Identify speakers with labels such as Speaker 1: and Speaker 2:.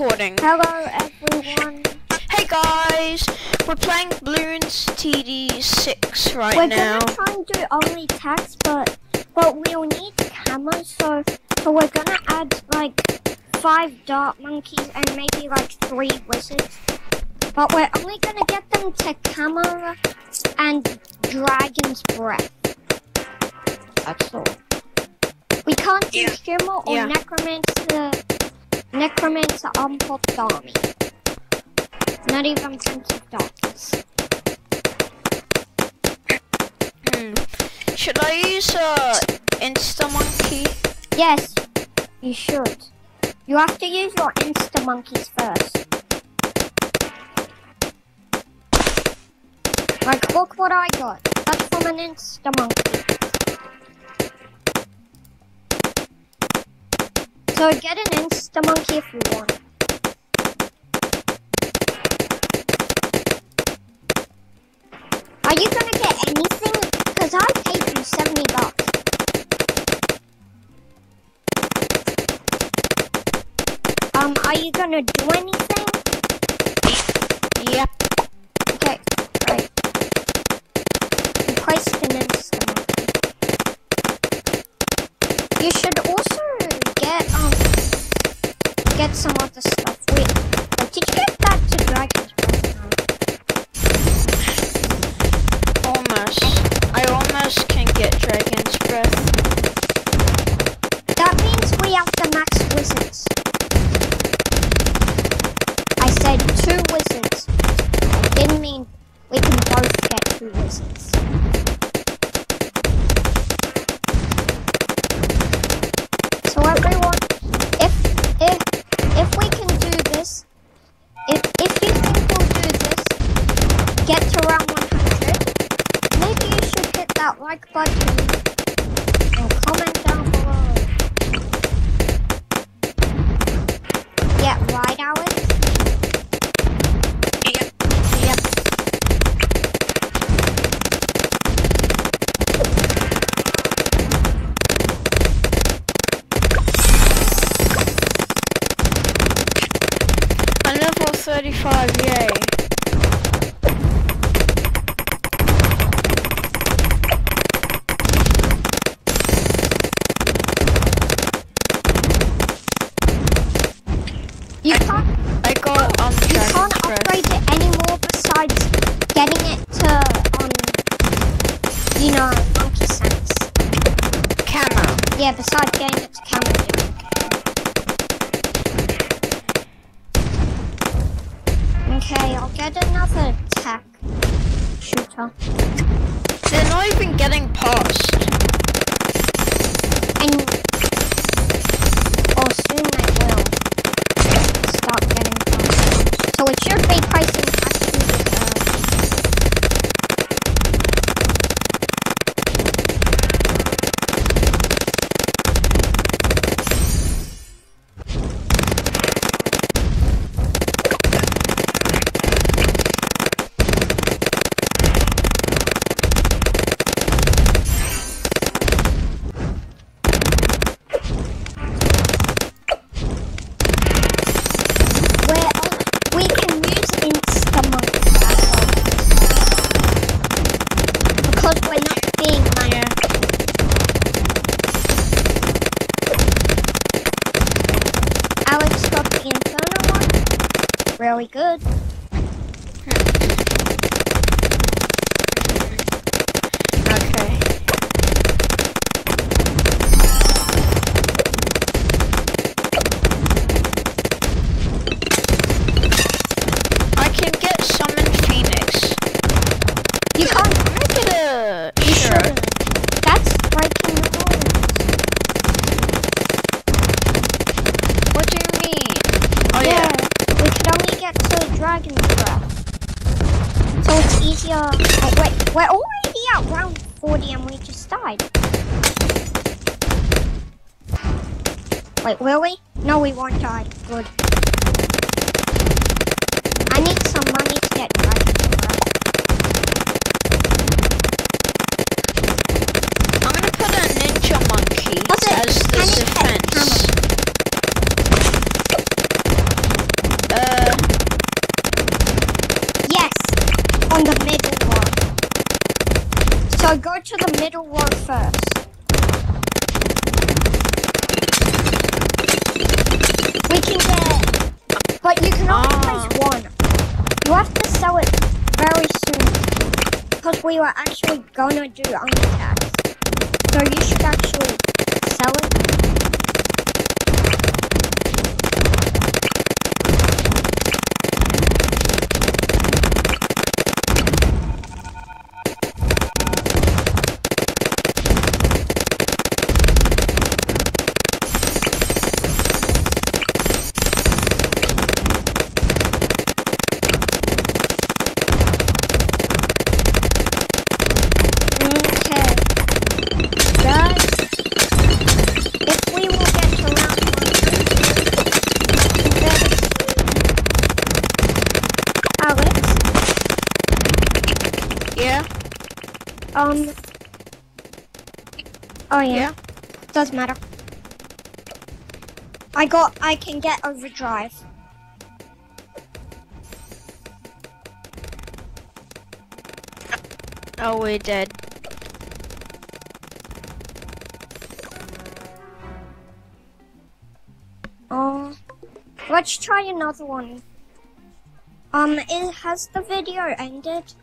Speaker 1: recording.
Speaker 2: Hello everyone.
Speaker 1: Hey guys, we're playing Bloons TD6 right
Speaker 2: We're
Speaker 1: now.
Speaker 2: gonna try and do only text, but but we'll need cameras, so so we're gonna add like five dart monkeys and maybe like three wizards. But we're only gonna get them to camera and dragon's breath. That's all. We can't do
Speaker 1: Yeah.
Speaker 2: shimmer or
Speaker 1: Yeah.
Speaker 2: necromancer necromancer unpopped army. Not even Prince of Darkness.
Speaker 1: Hmm. Should I use uh, Insta Monkey?
Speaker 2: Yes, you should. You have to use your Insta monkeys first. Like, look what I got. That's from an Insta So get an Insta monkey if you want. Are you gonna get anything? Cause I paid you 70 bucks. Um, are you gonna do anything?
Speaker 1: Yep.
Speaker 2: Okay, right. You placed an instrument. You should also get some other stuff. Wait, did you get that to Dragon's Breath now?
Speaker 1: Almost. I almost can get Dragon's Breath.
Speaker 2: That means we have the max wizards. I said two wizards. Didn't mean we can both get two wizards. Get to round 100, maybe you should hit that like button and comment down below. Yeah, right, Alex?
Speaker 1: Yep.
Speaker 2: Yep.
Speaker 1: I'm level 35, yay.
Speaker 2: You can't,
Speaker 1: I got um
Speaker 2: you can't upgrade it anymore besides getting it to, um, you know, monkey sense.
Speaker 1: Camo.
Speaker 2: Yeah, besides getting it to camera jump. Okay, I'll get another a tack shooter.
Speaker 1: They're not even getting past.
Speaker 2: And Really good.
Speaker 1: Okay. I can get Summon Phoenix.
Speaker 2: You can't.
Speaker 1: Can I get a
Speaker 2: You
Speaker 1: shirt?
Speaker 2: shouldn't. That's breaking the rules.
Speaker 1: What do you mean? Oh
Speaker 2: yeah.
Speaker 1: yeah.
Speaker 2: We could only get to Dragon's Breath. So it's easier. Oh, wait, we're already at round 40 and we just died. Wait, will we? No, we won't die. Good. I need some money to get Dragon's Breath.
Speaker 1: I'm gonna put a ninja monkey
Speaker 2: Also,
Speaker 1: as the
Speaker 2: can you get
Speaker 1: defense.
Speaker 2: hammer? So go to the middle row first. We can get, but you can only
Speaker 1: Ah.
Speaker 2: place one. You have to sell it very soon because we were actually gonna do untaxed. So you should actually sell it. Um, oh yeah,
Speaker 1: Yeah.
Speaker 2: doesn't matter. I got, I can get overdrive.
Speaker 1: Oh, we did.
Speaker 2: Oh, let's try another one. Um, it, has the video ended?